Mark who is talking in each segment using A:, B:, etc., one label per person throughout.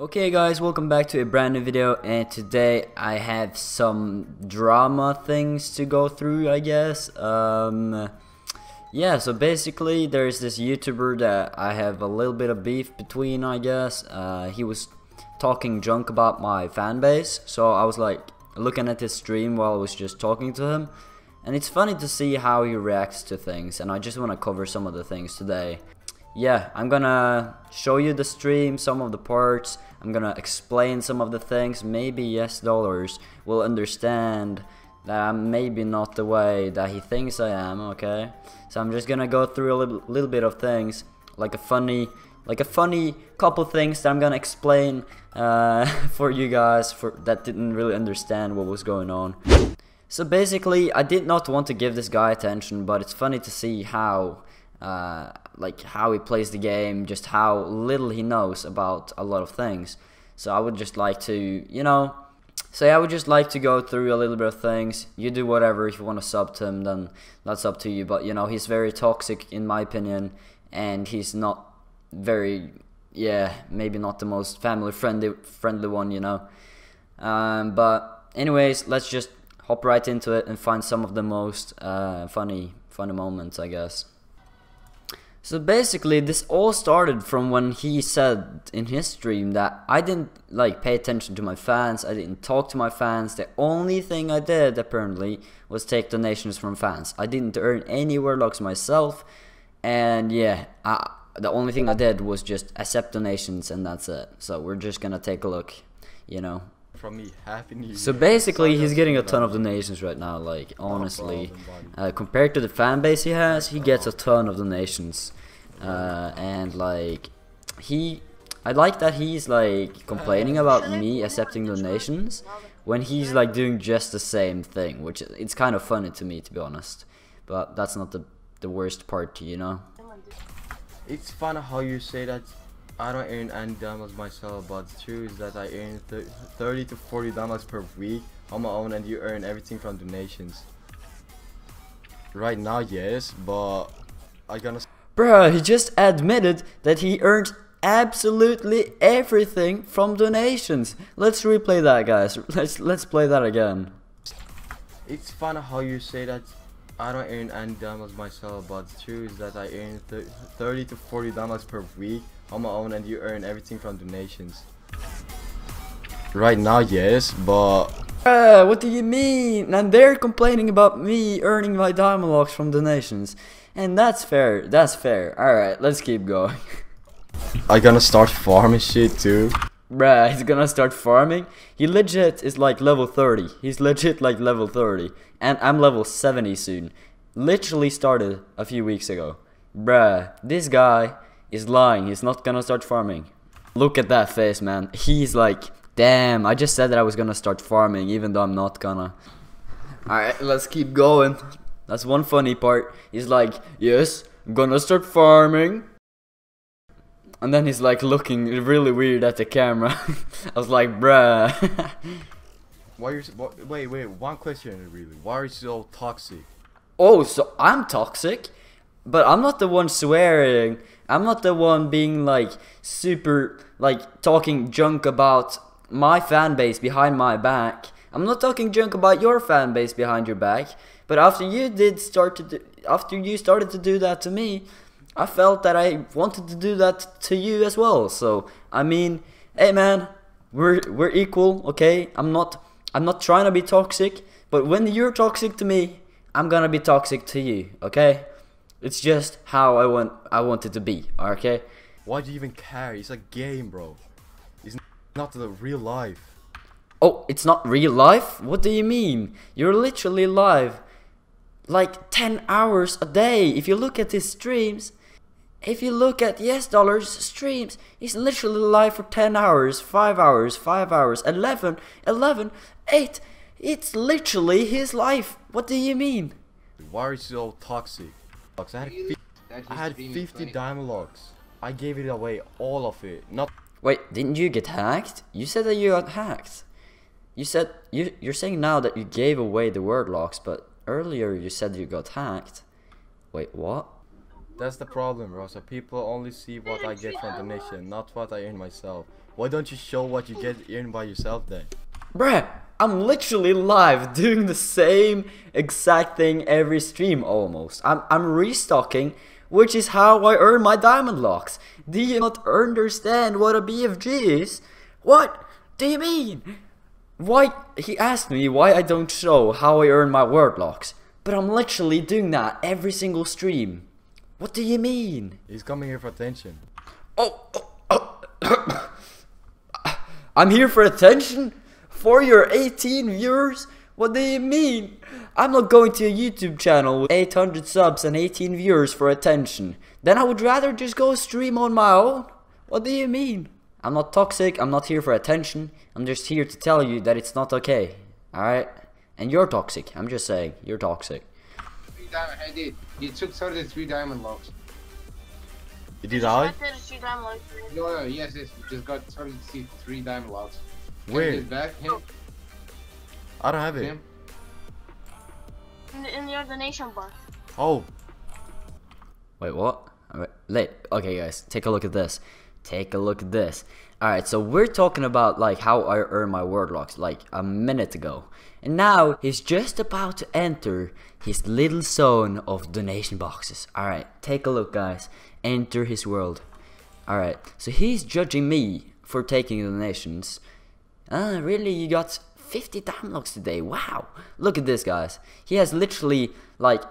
A: Okay guys, welcome back to a brand new video and today I have some drama things to go through I guess. Um, yeah, so basically there's this YouTuber that I have a little bit of beef between I guess. Uh, he was talking junk about my fan base, so I was like looking at his stream while I was just talking to him. And it's funny to see how he reacts to things and I just want to cover some of the things today yeah, I'm gonna show you the stream, some of the parts, I'm gonna explain some of the things, maybe YesDollars will understand that I'm maybe not the way that he thinks I am, okay? So I'm just gonna go through a little, little bit of things, like a funny, like a funny couple things that I'm gonna explain uh, for you guys for that didn't really understand what was going on. So basically, I did not want to give this guy attention, but it's funny to see how uh, like how he plays the game, just how little he knows about a lot of things. So I would just like to, you know, say I would just like to go through a little bit of things. You do whatever if you want to sub to him, then that's up to you. But you know, he's very toxic in my opinion, and he's not very, yeah, maybe not the most family friendly friendly one, you know. Um, but anyways, let's just hop right into it and find some of the most uh, funny funny moments, I guess. So basically, this all started from when he said in his stream that I didn't like pay attention to my fans, I didn't talk to my fans. The only thing I did apparently was take donations from fans. I didn't earn any world locks myself, and yeah, I, the only thing I did was just accept donations, and that's it. So we're just gonna take a look, you know.
B: From me, happy new
A: So basically, he's getting a ton of donations right now. Like honestly, uh, compared to the fan base he has, he gets a ton of donations, uh, and like he, I like that he's like complaining about me accepting donations when he's like doing just the same thing, which it's kind of funny to me to be honest. But that's not the the worst part, you know.
B: It's fun how you say that I don't earn any downloads myself, but the truth is that I earn th 30 to 40 downloads per week on my own, and you earn everything from donations. Right now, yes, but I gonna.
A: Bruh, he just admitted that he earned absolutely everything from donations. Let's replay that, guys. Let's let's play that again.
B: It's fun how you say that I don't earn any diamonds myself, but the truth is that I earn th 30 to 40 diamonds per week on my own, and you earn everything from donations. Right now, yes, but
A: Bruh, what do you mean? And they're complaining about me earning my diamond locks from donations. And that's fair, that's fair. Alright, let's keep going.
B: I gonna start farming shit too.
A: Bruh, he's gonna start farming. He legit is like level 30. He's legit like level 30. And I'm level 70 soon. Literally started a few weeks ago. Bruh, this guy is lying. He's not gonna start farming. Look at that face, man. He's like, damn, I just said that I was gonna start farming, even though I'm not gonna. Alright, let's keep going. That's one funny part. He's like, yes, I'm gonna start farming. And then he's like looking really weird at the camera. I was like, bruh.
B: Why you? Wh wait, wait. One question, really. Why are you so toxic?
A: oh, so I'm toxic? But I'm not the one swearing. I'm not the one being like super, like talking junk about my fan base behind my back. I'm not talking junk about your fan base behind your back. But after you did start to do, after you started to do that to me, I felt that I wanted to do that to you as well. So I mean, hey man, we're we're equal, okay? I'm not I'm not trying to be toxic, but when you're toxic to me, I'm gonna be toxic to you, okay? It's just how I want I want it to be, okay?
B: Why do you even care? It's a game, bro. It's not the real life.
A: Oh, it's not real life? What do you mean? You're literally live like 10 hours a day. If you look at his streams, if you look at YesDollar's streams, he's literally live for 10 hours, 5 hours, 5 hours, 11, 11, 8. It's literally his life. What do you mean?
B: Why are you so toxic? I had, fi- I had 50 diamond locks. I gave it away, all of it. Not
A: Wait, didn't you get hacked? You said that you got hacked. You said you you're saying now that you gave away the world locks, but earlier you said you got hacked. Wait, what?
B: That's the problem, Rosa. People only see what I get from the donation, not what I earn myself. Why don't you show what you get earned by yourself then?
A: Bruh, I'm literally live doing the same exact thing every stream almost. I'm, I'm restocking, which is how I earn my diamond locks. Do you not understand what a BFG is? What do you mean? Why? He asked me why I don't show how I earn my world locks. But I'm literally doing that every single stream. What do you mean?
B: He's coming here for attention.
A: Oh, oh, oh. I'm here for attention? For your 18 viewers? What do you mean? I'm not going to a YouTube channel with 800 subs and 18 viewers for attention. Then I would rather just go stream on my own. What do you mean? I'm not toxic, I'm not here for attention. I'm just here to tell you that it's not okay. Alright? And you're toxic. I'm just saying, you're toxic.
C: Three diamond, I did. You took 33 diamond locks.
B: Did I?
C: No, no, yes, yes. You just got 33 diamond locks.
B: Where?
C: His back, him,
B: I don't have it.
C: him.
D: In, in your donation bar.
B: Oh,
A: Wait, what? Alright, Late. Okay, guys, take a look at this. Take a look at this. Alright, so we're talking about like how I earn my world locks like a minute ago. And now he's just about to enter his little zone of donation boxes. Alright, take a look, guys. Enter his world. Alright, so he's judging me for taking donations. Ah, really? You got 50 diamond locks today? Wow. Look at this, guys. He has literally like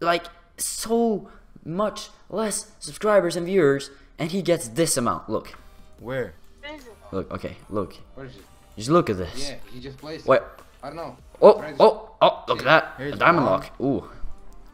A: like so much less subscribers and viewers and he gets this amount. Look.
B: Where?
D: Where
A: look okay look.
C: What is it?
A: just look at this.
C: Yeah, he just placed
A: wait.
C: It. I don't know.
A: oh oh oh look at that. A diamond
B: one.
A: lock. Ooh.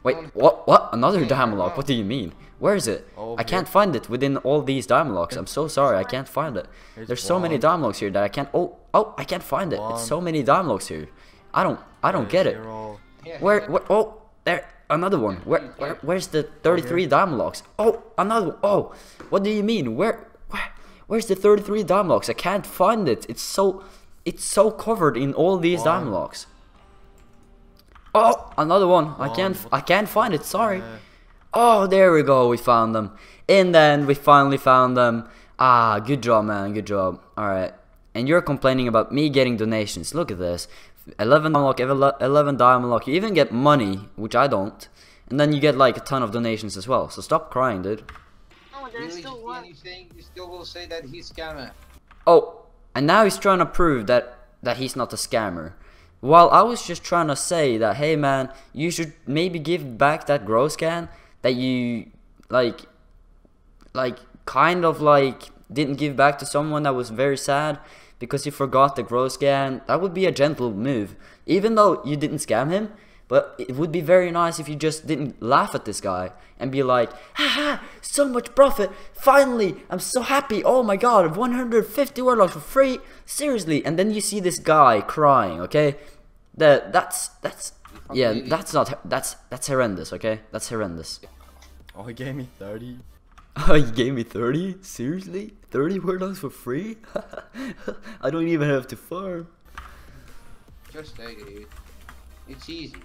A: Wait what what? Another diamond lock? what do you mean? Where is it?
B: Oh,
A: I can't find it within all these diamond locks. I'm so sorry. I can't find it.
B: Here's
A: there's so many diamond locks here that I can't oh oh I can't find it.
B: One.
A: it's so many diamond locks here. I don't I don't get it.
B: Zero.
A: Where, where, oh, there, another one. Where, where, where's the 33 diamond locks? Oh, another one. Oh, what do you mean? Where, where, where's the 33 diamond locks? I can't find it. It's so, it's so covered in all these diamond
B: One.
A: locks. Oh, another one. I can't, I can't find it. Sorry.
B: Uh,
A: Oh, there we go. We found them. And then we finally found them. Ah, good job, man. Good job. All right. And you're complaining about me getting donations. Look at this. 11 diamond lock, 11 diamond lock. You even get money, which I don't. And then you get like a ton of donations as well. So stop crying, dude.
D: Oh, there's
C: Really,
D: still
C: and
D: one.
C: you you still will say that he's scammer.
A: Oh, and now he's trying to prove that that he's not a scammer. While I was just trying to say that, hey man, you should maybe give back that grow scan that you like, like kind of like didn't give back to someone that was very sad because you forgot the grow scan. That would be a gentle move, even though you didn't scam him. But it would be very nice if you just didn't laugh at this guy and be like, haha, so much profit. Finally, I'm so happy. Oh my god, 150 warlocks for free. Seriously. And then you see this guy crying, okay? That that's that's yeah, that's not that's that's horrendous, okay? That's horrendous.
B: oh, he gave me 30.
A: Oh, you gave me 30? Seriously? 30 warlocks for free? I don't even have to farm.
C: Just take it. dude. It's easy.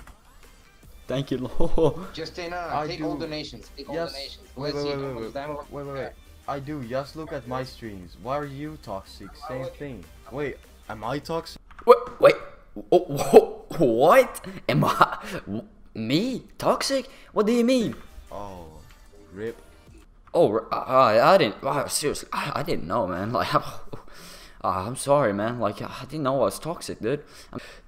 A: Thank you, Lord.
C: Just say no, no, uh,
B: I
C: take all
B: do-
C: donations. Take all
B: Yes.
C: donations.
B: Wait,
C: Let's
B: wait,
C: see
B: wait, wait, wait. Wait, wait, wait. I do. Just look at my streams. Why are you toxic? Same thing. Wait, am I toxic?
A: Wait, wait. Oh, whoa, what? Am I... me toxic? What do you mean?
B: Oh, rip.
A: Oh, I, I didn't. Wow, seriously, I, I didn't know, man. Like, I'm sorry, man. Like, I didn't know I was toxic, dude.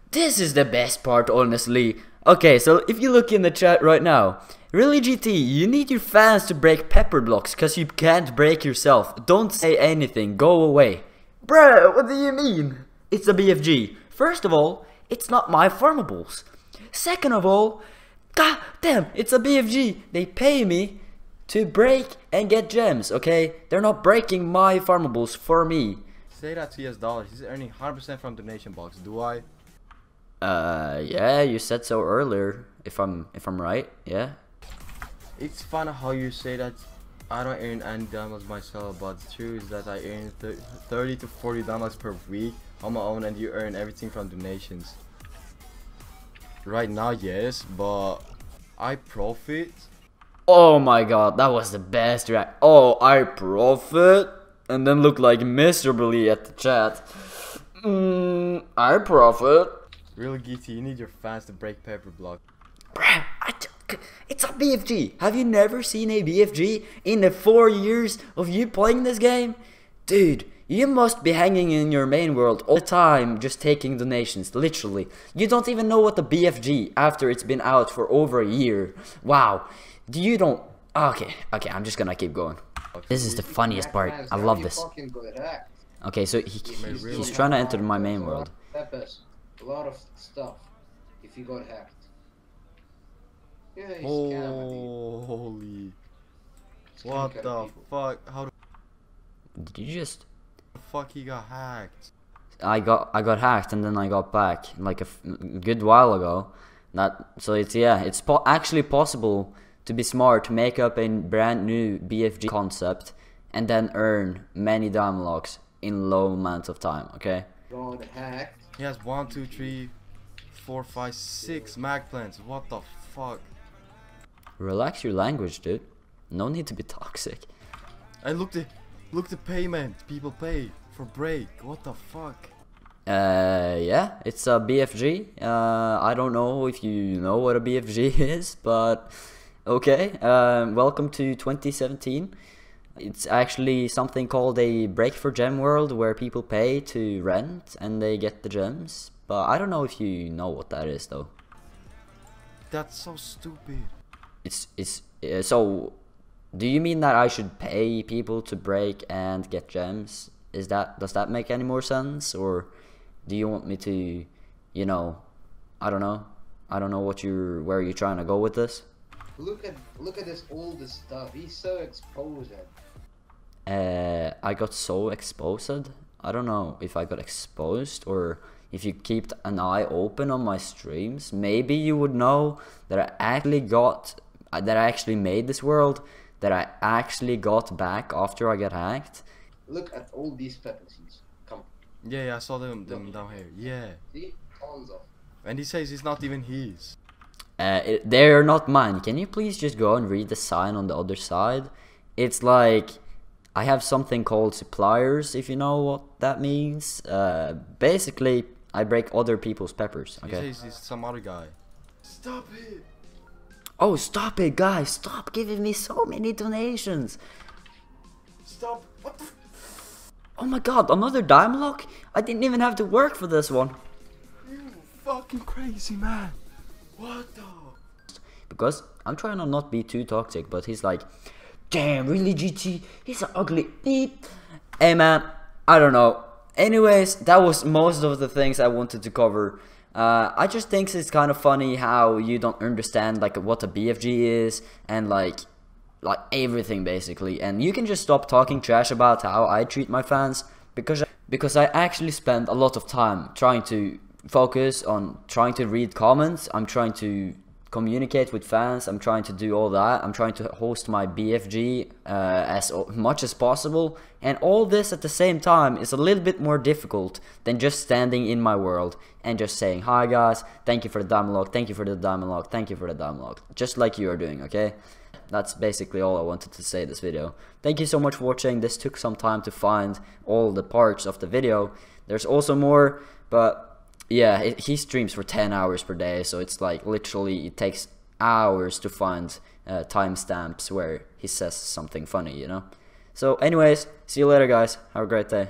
A: This is the best part, honestly. Okay, so if you look in the chat right now, really, GT, you need your fans to break pepper blocks, cause you can't break yourself. Don't say anything. Go away. bro. what do you mean? It's a BFG. First of all, it's not my farmables. Second of all, god damn, it's a BFG. They pay me to break and get gems, okay? They're not breaking my farmables for me.
B: Say that to YesDollars. He's earning 100% from donation box. Do I?
A: Uh, yeah, you said so earlier. If I'm if I'm right, yeah.
B: It's fun how you say that I don't earn any diamonds myself, but the truth is that I earn thir 30 to 40 diamonds per week on my own, and you earn everything from donations. Right now, yes, but I profit
A: Oh my god, that was the best react. Oh, I profit, and then look like miserably at the chat. Mm, I profit.
B: Real GT, you need your fans to break pepper block.
A: Bruh, it's a BFG. Have you never seen a BFG in the four years of you playing this game? Dude, you must be hanging in your main world all the time just taking donations, literally. You don't even know what the BFG after it's been out for over a year. Wow. Do you don't Okay, okay, I'm just gonna keep going. This is the funniest part. I love this.
C: fucking good hack.
A: Okay, so he,
B: Mate,
A: he's, trying to enter my main
C: There's a lot
A: world.
C: Peppers, a lot of stuff. If you got hacked. Yeah, he's
B: Oh. Holy. What the fuck? How
A: Did you just
B: the fuck he got hacked?
A: I got I got hacked and then I got back like a f- good while ago. That so it's yeah, it's po- actually possible to be smart to make up a brand new BFG concept and then earn many diamond locks in low amount of time. Okay.
C: Got hacked.
B: He has one, two, three, four, five, six mag plants. What the fuck?
A: Relax your language, dude. No need to be toxic.
B: I looked the look the payment people pay for break. What the fuck?
A: Uh, yeah, it's a BFG. Uh, I don't know if you know what a BFG is, but okay. Um, welcome to 2017. It's actually something called a break for gem world where people pay to rent and they get the gems. But I don't know if you know what that is though.
B: That's so stupid.
A: It's it's uh, so. Do you mean that I should pay people to break and get gems? Is that does that make any more sense, or do you want me to, you know, I don't know, I don't know what you're where you're trying to go with this.
C: Look at look at this all this stuff. He's so exposed.
A: Uh, I got so exposed. I don't know if I got exposed or if you keep an eye open on my streams, maybe you would know that I actually got that I actually made this world, that I actually got back after I got hacked.
C: Look at all these pepper seeds. Come,
B: Yeah, yeah, I saw them, them down here. Yeah.
C: see, tons of.
B: And he says it's not even his.
A: Uh, it, they're not mine. Can you please just go and read the sign on the other side? It's like I have something called suppliers, if you know what that means. Uh, basically, I break other people's peppers. Okay.
B: He
A: Okay.
B: says it's some other guy. Stop it!
A: Oh, stop it, guys! Stop giving me so many donations.
B: Stop! What the?
A: Oh my god, another dime lock? I didn't even have to work for this one.
B: You fucking crazy man! What the?
A: Because I'm trying to not be too toxic, but he's like, damn, really, GT? He's an ugly beep. Hey, man, I don't know. Anyways, that was most of the things I wanted to cover. Uh, I just think it's kind of funny how you don't understand like what a BFG is and like like everything basically. And you can just stop talking trash about how I treat my fans because because I actually spend a lot of time trying to focus on trying to read comments. I'm trying to communicate with fans. I'm trying to do all that. I'm trying to host my BFG uh, as much as possible. And all this at the same time is a little bit more difficult than just standing in my world and just saying hi guys. Thank you for the diamond lock thank you for the diamond lock thank you for the diamond lock just like you are doing okay? That's basically all I wanted to say this video. Thank you so much for watching. This took some time to find all the parts of the video. There's also more, but yeah, it, he streams for 10 hours per day, so it's like literally it takes hours to find uh, timestamps where he says something funny, you know? So anyways, see you later guys. Have a great day.